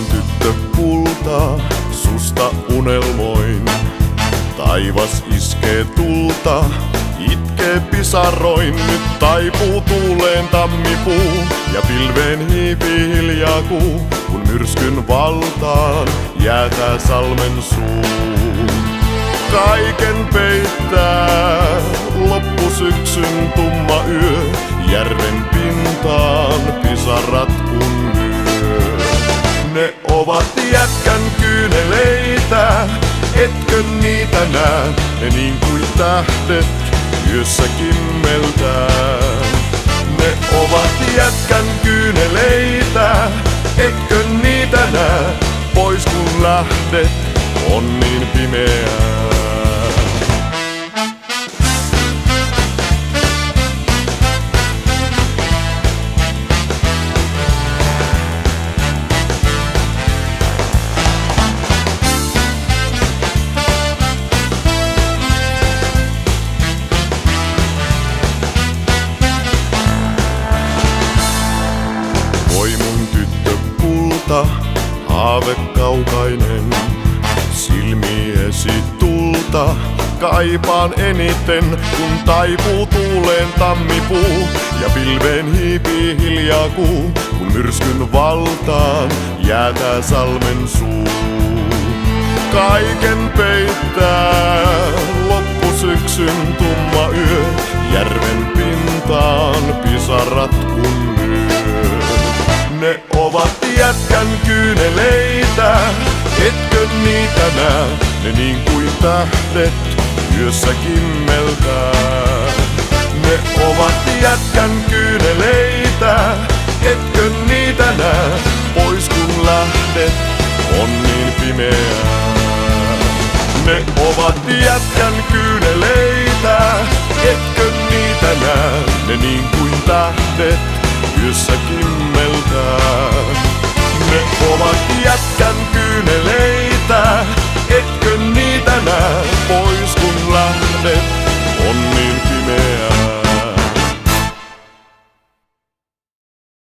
Jumalan tyttö kulta susta unelmoin. Taivas iskee tulta, itkee pisaroin. Nyt taipuu tuuleen tammipuu ja pilveen hiipii hiljaa kuu. Kun myrskyn valtaan jäätää salmen suu. Kaiken peittää loppu ovat jätkän kyyneleitä, etkö niitä näe, ne niin kuin tähdet yössä kimmeltää. Ne ovat jätkän kyyneleitä, etkö niitä näe, pois kun lähdet, on niin pimeää. Haave kaukainen. Silmiesi tulta, kaipaan eniten, kun taipuu tuuleen tammipuu ja pilveen hiipii hiljaa kuu, kun myrskyn valtaan jäätää salmen suu. Kaiken peittää loppusyksyn tumma yö, järven jätkän kyyneleitä, etkö niitä näe, ne niin kuin tähdet yössä kimmeltää. Ne ovat jätkän kyyneleitä, etkö niitä näe, pois kun lähdet, on niin pimeää. Ne ovat jätkän kyyneleitä, etkö niitä näe, ne niin kuin tähdet yössä kimmeltää ne ovat jätkän kyyneleet.